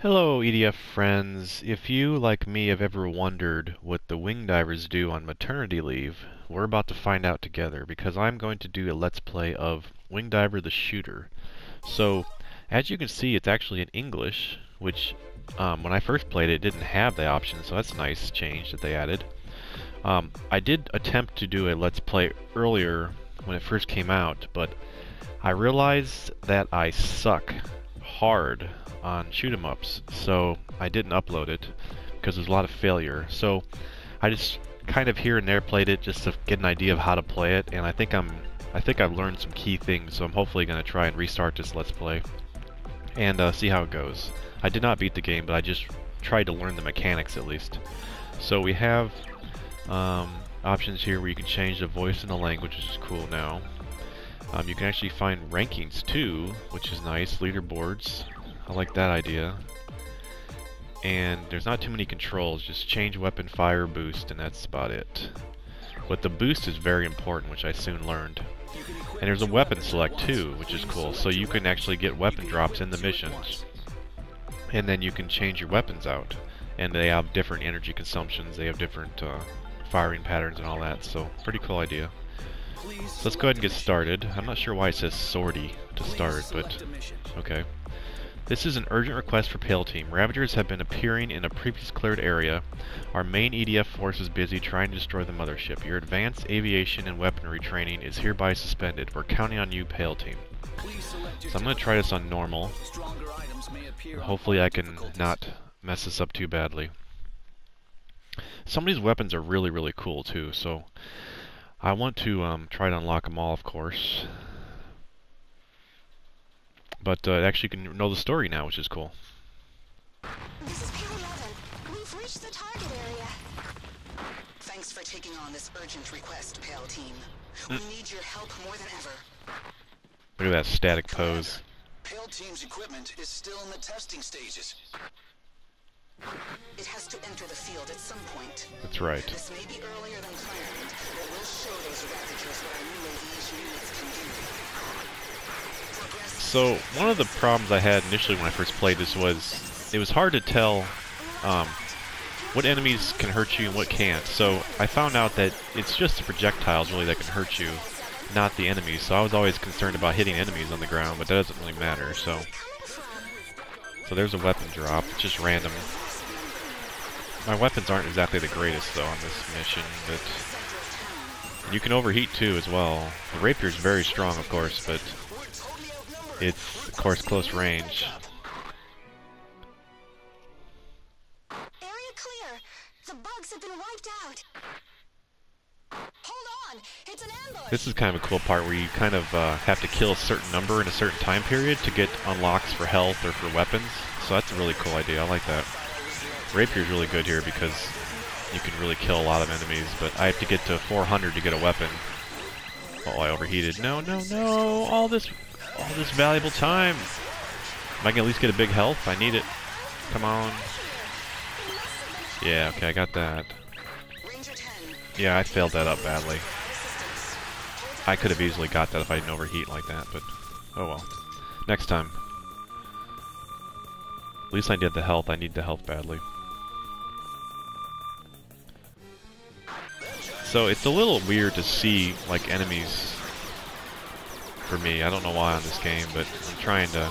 Hello EDF friends. If you, like me, have ever wondered what the wing divers do on maternity leave, we're about to find out together because I'm going to do a let's play of Wing Diver the Shooter. So, as you can see, it's actually in English, which um, when I first played it, didn't have the option, so that's a nice change that they added. Um, I did attempt to do a let's play earlier when it first came out, but I realized that I suck hard on shoot 'em ups, so I didn't upload it because there's a lot of failure. So I just kind of here and there played it just to get an idea of how to play it, and I think I'm I think I've learned some key things, so I'm hopefully going to try and restart this Let's Play and uh, see how it goes. I did not beat the game, but I just tried to learn the mechanics at least. So we have um, options here where you can change the voice and the language, which is cool now. Um, you can actually find rankings too, which is nice. Leaderboards. I like that idea. And there's not too many controls, just change weapon fire boost and that's about it. But the boost is very important, which I soon learned. And there's a weapon select too, which is cool. So you can actually get weapon drops in the missions. And then you can change your weapons out. And they have different energy consumptions, they have different uh, firing patterns and all that, so pretty cool idea. Let's go ahead and get started. I'm not sure why it says sortie to start, but okay. This is an urgent request for Pale Team. Ravagers have been appearing in a previous cleared area. Our main EDF force is busy trying to destroy the mothership. Your advanced aviation and weaponry training is hereby suspended. We're counting on you, Pale Team. So I'm going to try this on normal. Hopefully I can not mess this up too badly. Some of these weapons are really, really cool too, so I want to um, try to unlock them all, of course. But uh, actually can know the story now, which is cool. This is Pale 11. We've reached the target area. Thanks for taking on this urgent request, Pale Team. We need your help more than ever. Look at that static pose. Pale Team's equipment is still in the testing stages. It has to enter the field at some point. That's right. This may be earlier than planned, but we'll show those Ravagers what our new aviation units can do. So one of the problems I had initially when I first played this was it was hard to tell um, what enemies can hurt you and what can't. So I found out that it's just the projectiles really that can hurt you, not the enemies. So I was always concerned about hitting enemies on the ground, but that doesn't really matter. So so there's a weapon drop, it's just random. My weapons aren't exactly the greatest though on this mission, but you can overheat too as well. The rapier is very strong, of course, but it's, of course, close range. Area clear. The bugs have been wiped out. Hold on. It's an ambush. This is kind of a cool part where you kind of uh, have to kill a certain number in a certain time period to get unlocks for health or for weapons. So that's a really cool idea. I like that. Rapier's really good here because you can really kill a lot of enemies, but I have to get to 400 to get a weapon. Oh, I overheated. No, no, no! All this, all this valuable time. Am I gonna at least get a big health? I need it. Come on. Yeah, okay, I got that. Yeah, I failed that up badly. I could have easily got that if I didn't overheat like that, but oh well. Next time. At least I did the health. I need the health badly. So it's a little weird to see like enemies for me. I don't know why on this game, but I'm trying to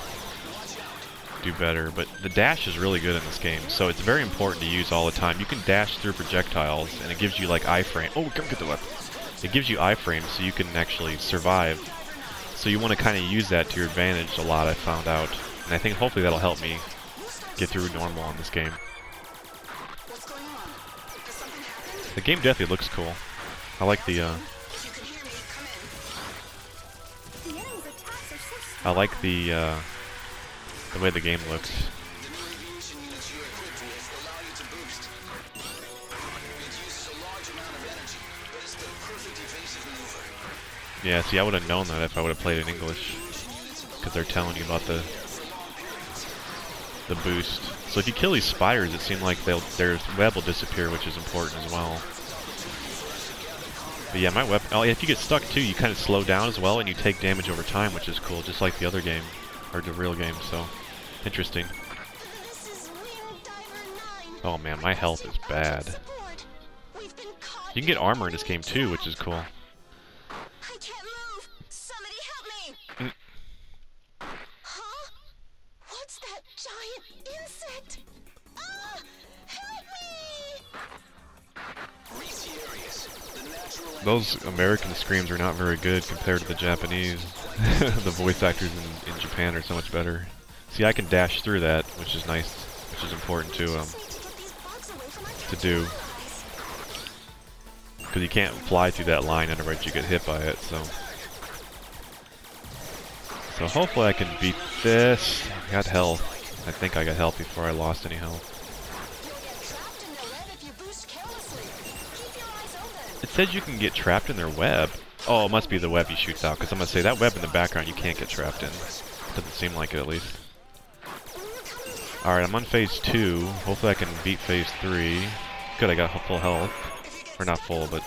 do better. But the dash is really good in this game, so it's very important to use all the time. You can dash through projectiles, and it gives you like iframe. Oh, come get the weapon. It gives you iframes, so you can actually survive. So you want to kind of use that to your advantage a lot. I found out, and I think hopefully that'll help me get through normal on this game. What's going on? Has something happened? The game definitely looks cool. I like the uh, I like the uh, the way the game looks. Yeah, see, I would have known that if I would have played in English, because they're telling you about the the boost. So if you kill these spiders, it seems like they'll their web will disappear, which is important as well. But yeah, my weapon. Oh, if you get stuck too, you kind of slow down as well, and you take damage over time, which is cool, just like the other game or the real game. So interesting. Oh man, my health is bad. You can get armor in this game too, which is cool. Those American screams are not very good compared to the Japanese. the voice actors in, in Japan are so much better. See, I can dash through that, which is nice, which is important to um, to do. Because you can't fly through that line, otherwise you get hit by it, so... So hopefully I can beat this. I got health. I think I got health before I lost any health. Says you can get trapped in their web. Oh, it must be the web he shoots out, because I'm going to say that web in the background you can't get trapped in. Doesn't seem like it, at least. Alright, I'm on phase 2. Hopefully I can beat phase 3. Good, I got full health. Or not full, but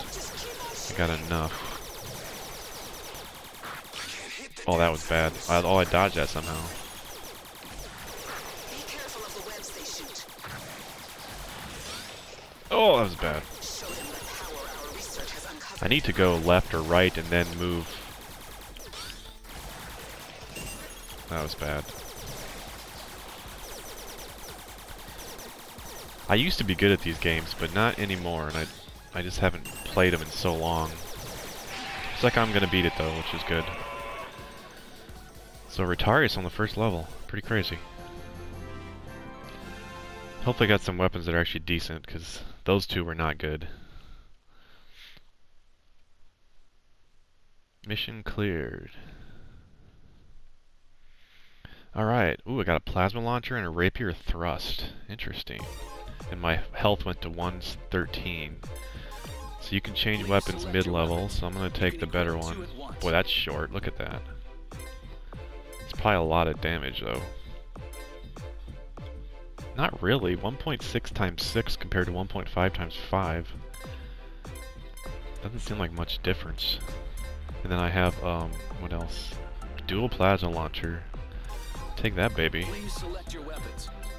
I got enough. Oh, that was bad. I, oh, I dodged that somehow. Oh, that was bad. I need to go left or right and then move. That was bad. I used to be good at these games, but not anymore, and I, I just haven't played them in so long. Looks like I'm gonna beat it though, which is good. So Retiarius on the first level, pretty crazy. Hopefully got some weapons that are actually decent, because those two were not good. Mission cleared. Alright. Ooh, I got a plasma launcher and a rapier thrust. Interesting. And my health went to 113. So you can change weapons mid-level, so I'm going to take the better one. Boy, that's short. Look at that. It's probably a lot of damage, though. Not really. 1.6 times 6 compared to 1.5 times 5. Doesn't seem like much difference. And then I have, um, what else? Dual plasma launcher. Take that, baby. Your.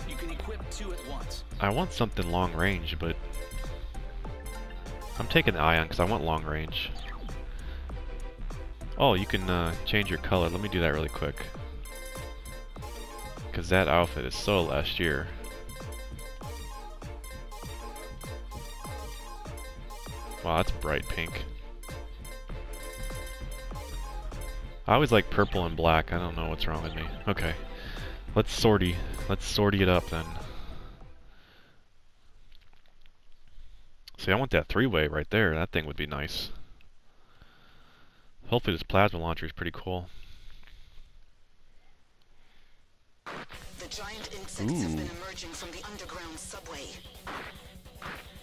You can equip two at once. I want something long range, but I'm taking the ion because I want long range. Oh, you can uh, change your color. Let me do that really quick. Because that outfit is so last year. Wow, that's bright pink. I always like purple and black. I don't know what's wrong with me. Okay. Let's sortie. Let's sortie it up then. See, I want that three-way right there. That thing would be nice. Hopefully this plasma launcher is pretty cool. The giant insects have been emerging from the underground subway.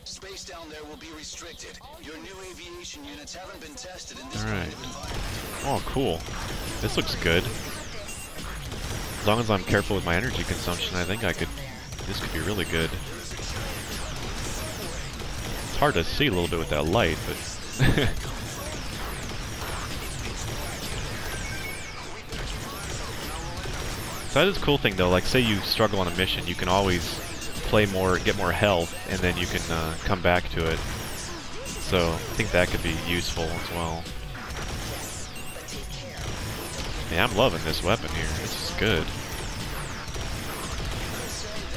Space down there will be restricted. Your new aviation units haven't been tested in this of environment. Oh, cool. This looks good. As long as I'm careful with my energy consumption, I think I could... This could be really good. It's hard to see a little bit with that light, but... So that is a cool thing though, like say you struggle on a mission, you can always play more, get more health, and then you can uh, come back to it. So I think that could be useful as well. Yeah, I'm loving this weapon here. This is good.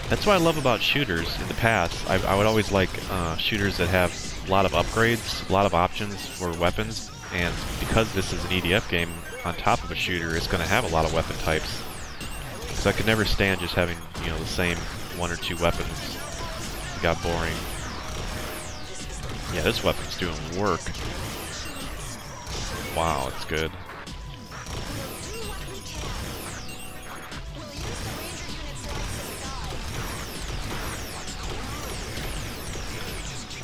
That's what I love about shooters. In the past, I, I would always like uh, shooters that have a lot of upgrades, a lot of options for weapons, and because this is an EDF game on top of a shooter, it's going to have a lot of weapon types. So I could never stand just having, you know, the same one or two weapons. Got boring. Yeah, this weapon's doing work. Wow, it's good.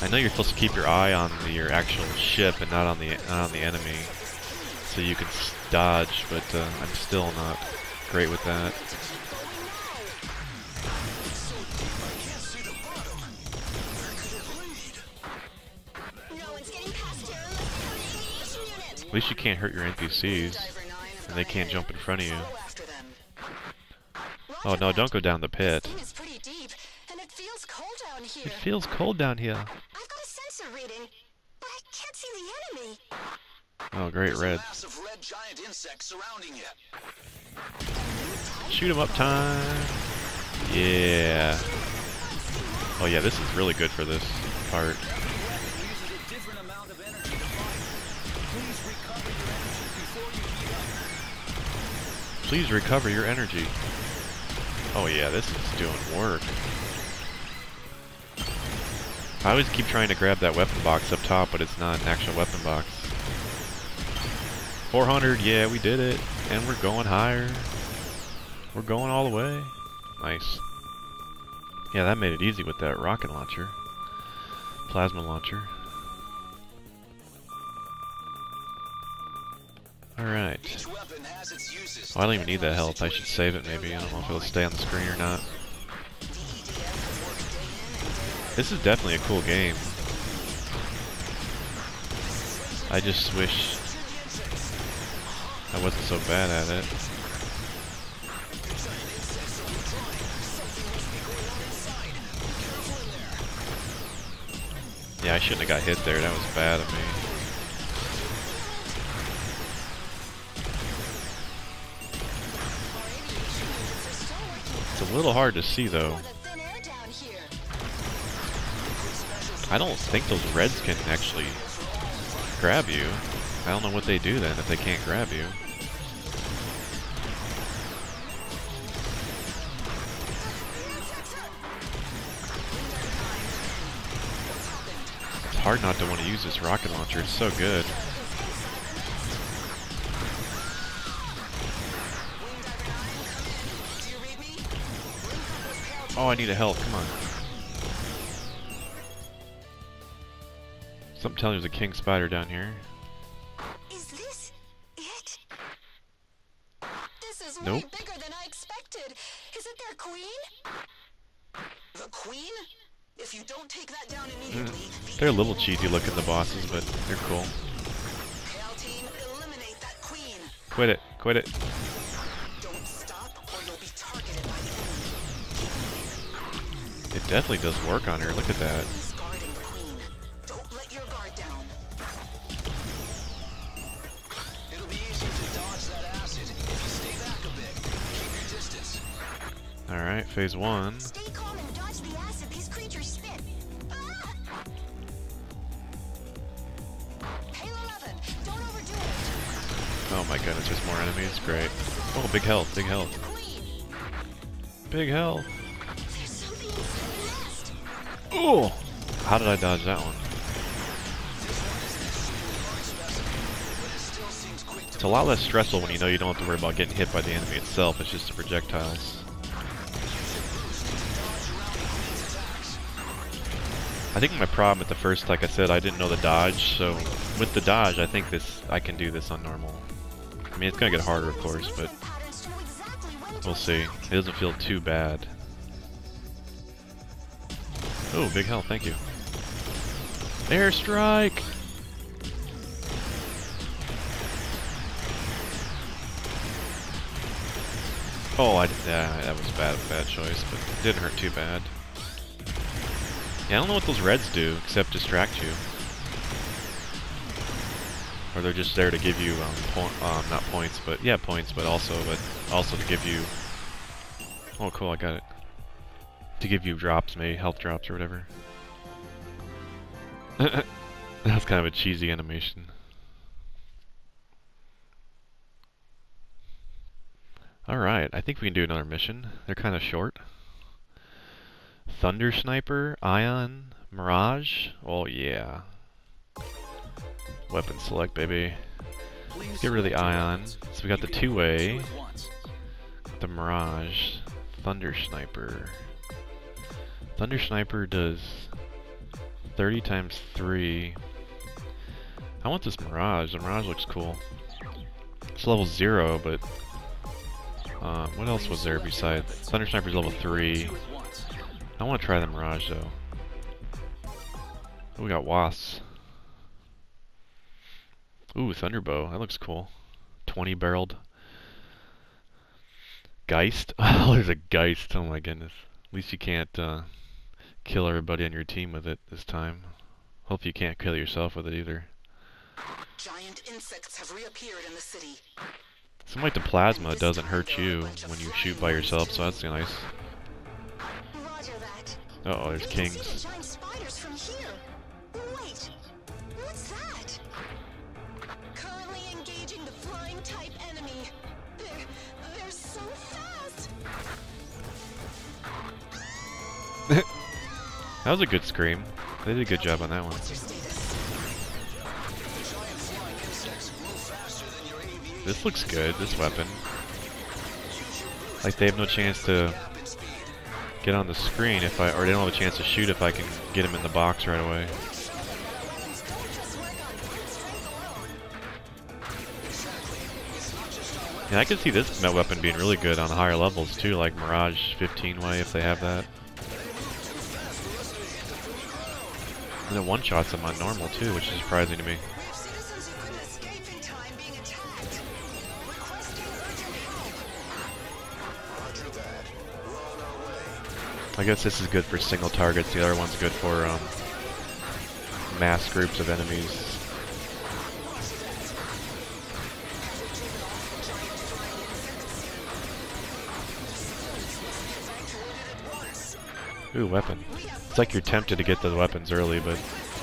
I know you're supposed to keep your eye on your actual ship and not on the not on the enemy, so you can dodge. But uh, I'm still not great with that. At least you can't hurt your NPCs. Diver 9 is And they can't jump in front of you. Follow after them. Oh no, don't go down the pit. Thing is pretty deep, and it feels cold down here. It feels cold down here. I've got a sensor reading, but I can't see the enemy. Oh, great There's red. a massive red giant insect surrounding you. Shoot 'em up time. Yeah. Oh yeah, this is really good for this part. Please recover your energy. Oh yeah, this is doing work. I always keep trying to grab that weapon box up top, but it's not an actual weapon box. 400, yeah, we did it. And we're going higher. We're going all the way. Nice. Yeah, that made it easy with that rocket launcher. Plasma launcher. Alright. Oh, I don't even need that health. I should save it maybe. I don't know if it'll stay on the screen or not. DEDF has worked day in and day out. This is definitely a cool game. I just wish I wasn't so bad at it. Yeah, I shouldn't have got hit there. That was bad of me. A little hard to see though. For the thin air down here. I don't think those reds can actually grab you. I don't know what they do then if they can't grab you. It's hard not to want to use this rocket launcher. It's so good. Oh, I need a help. Come on. Something telling me there's a king spider down here. Is this it? This is Nope. way bigger than I expected. Is it their queen? The queen? If you don't take that down hmm. immediately, the They're a little cheesy looking, the bosses, but they're cool. Team, eliminate that queen. Quit it. Quit it. It definitely does work on her. Look at that. He's guarding the queen. Don't let your guard down. It'll be easier to dodge that acid if you stay back a bit. Keep your distance. Alright, phase one. Stay calm and dodge the acid these creatures spit. Ah! Pale 11, don't overdo it. Oh my goodness, there's more enemies. Great. Oh, big health, big health. Big health. How did I dodge that one? It's a lot less stressful when you know you don't have to worry about getting hit by the enemy itself. It's just the projectiles. I think my problem with the first, like I said, I didn't know the dodge, so with the dodge, I think this, I can do this on normal. I mean, it's gonna get harder, of course, but we'll see. It doesn't feel too bad. Oh, big health, thank you. Airstrike! Oh, I did that. That was bad, bad choice, but it didn't hurt too bad. Yeah, I don't know what those reds do except distract you. Or they're just there to give you um, um not points, but yeah, points, but also, but also to give you. Oh, cool! I got it. To give you drops, maybe health drops or whatever. That's kind of a cheesy animation. Alright, I think we can do another mission. They're kind of short. Thunder Sniper, Ion, Mirage. Oh yeah. Weapon select, baby. Please Get rid of the Ion. So we got the two equip way, two at once. the Mirage, Thunder Sniper. Thunder Sniper does 30 times 3. I want this Mirage. The Mirage looks cool. It's level 0, but... Um, what else was there besides... Thunder Sniper's level 3. Two at once. I want to try the Mirage, though. Oh, we got Wasps. Ooh, Thunderbow. That looks cool. 20 barreled. Geist. Oh, there's a Geist. Oh my goodness. At least you can't uh, kill everybody on your team with it this time. Hope you can't kill yourself with it either. Giant insects have reappeared in the city. Seems like the plasma doesn't hurt you when you shoot by yourself, so that's nice. Uh oh, there's kings. That was a good scream. They did a good job on that one. What's your status? The giant flying insects move faster than your aviation. This looks good, this weapon. Use your boost Like they have no chance to gap in speed. get on the screen if I, or they don't have a chance to shoot if I can get him in the box right away. Yeah, I could see this met weapon being really good on higher levels too, like Mirage 15 way if they have that. And it one-shots them on normal too, which is surprising to me. I guess this is good for single targets, the other one's good for um, mass groups of enemies. Ooh, weapon. It's like you're tempted to get the weapons early, but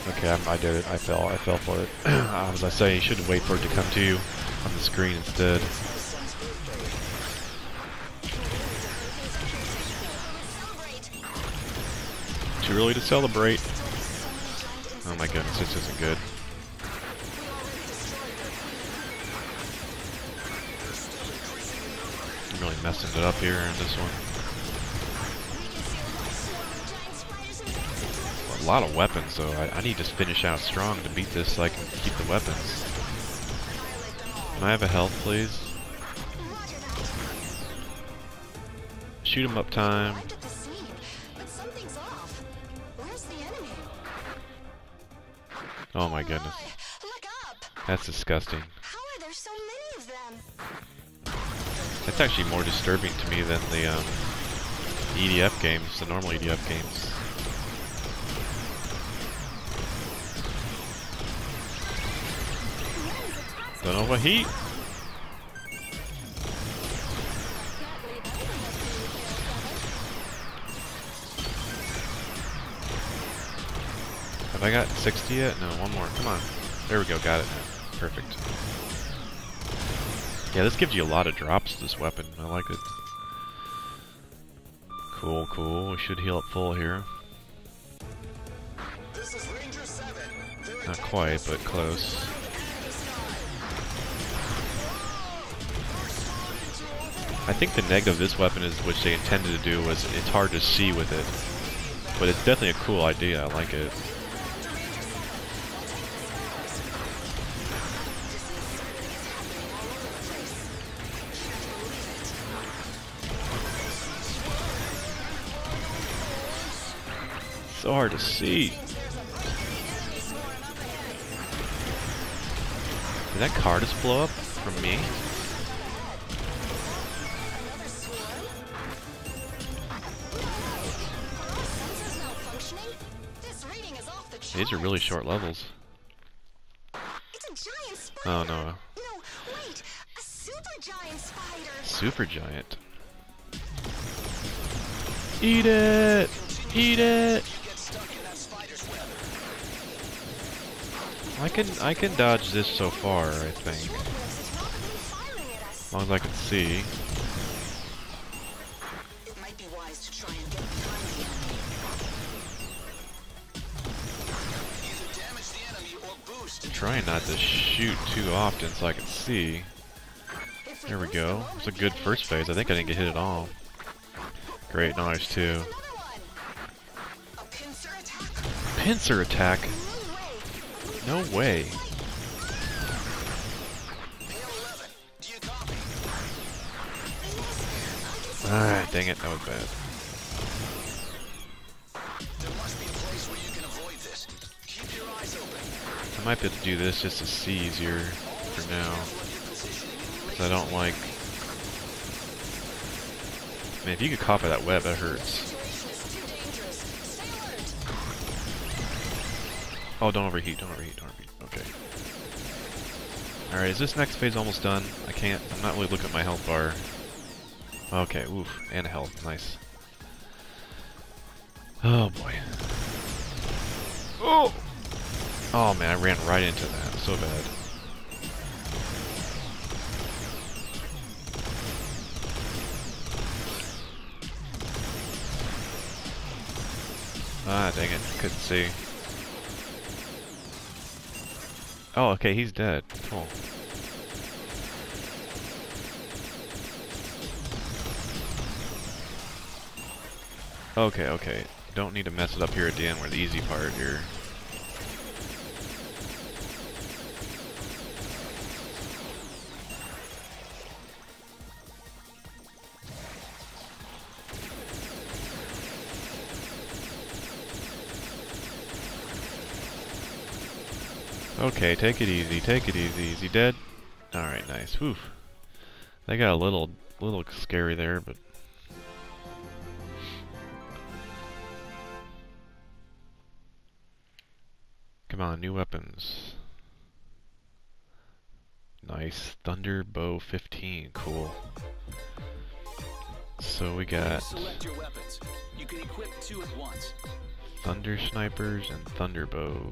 okay, I'm, I did it. I fell. I fell for it. As I say, you should wait for it to come to you on the screen instead. Too early to celebrate. Oh my goodness, this isn't good. I'm really messing it up here in this one. A lot of weapons though. I, I need to finish out strong to beat this so I can keep the weapons. Can I have a health, please? Shoot 'em up time. Oh my goodness. That's disgusting. So? That's actually more disturbing to me than the um, EDF games, the normal EDF games. Don't overheat. Have I got 60 yet? No, one more. Come on. There we go. Got it now. Perfect. Yeah, this gives you a lot of drops, this weapon. I like it. Cool, cool. We should heal up full here. This is Ranger 7. Not quite, but close. I think the negative of this weapon is, which they intended to do, was it's hard to see with it. But it's definitely a cool idea. I like it. So hard to see. Did that car just blow up from me? These are really short levels. It's a giant spider. Oh no, No, wait. A super giant spider. super giant. Eat it! Eat it! get stuck in that spider's web. I can I can dodge this so far, I think. It's probably firing at us. As long as I can see. Trying not to shoot too often so I can see. There we go. It's a good first phase. I think I didn't get hit at all. Great, one. A pincer attack? No way. No way. Pale 11. Do you copy? Alright, dang it, that was bad. Might be able to do this just to see easier for now. Because I don't like... Man, if you could copy that web, that hurts. Oh, don't overheat, don't overheat, don't overheat. Okay. Alright, is this next phase almost done? I can't, I'm not really looking at my health bar. Okay, oof, and health, nice. Oh boy. Oh! Oh man, I ran right into that, so bad. Ah, dang it, couldn't see. Oh, okay, he's dead. Cool. Okay, okay. Don't need to mess it up here at the end where the easy part here. Okay, take it easy, take it easy. Is he dead? Alright, nice. Whew. They got a little, little scary there, but... Come on, new weapons. Nice. Thunder Bow 15, cool. So we got Select your weapons. You can equip two at once. Thunder Snipers and Thunder Bow.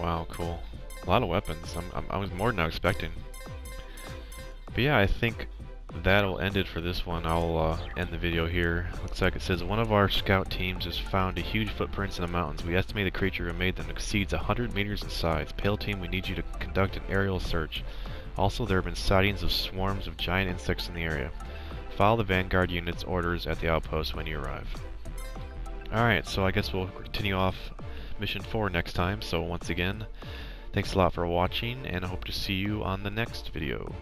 Wow, cool. A lot of weapons. I'm, I'm, I was more than I was expecting. But yeah, I think that'll end it for this one. I'll uh, end the video here. Looks like it says one of our scout teams has found a huge footprints in the mountains. We estimate the creature who made them exceeds 100 meters in size. Pale team, we need you to conduct an aerial search. Also, there have been sightings of swarms of giant insects in the area. Follow the Vanguard unit's orders at the outpost when you arrive. Alright, so I guess we'll continue off mission 4 next time. So once again, thanks a lot for watching, and I hope to see you on the next video.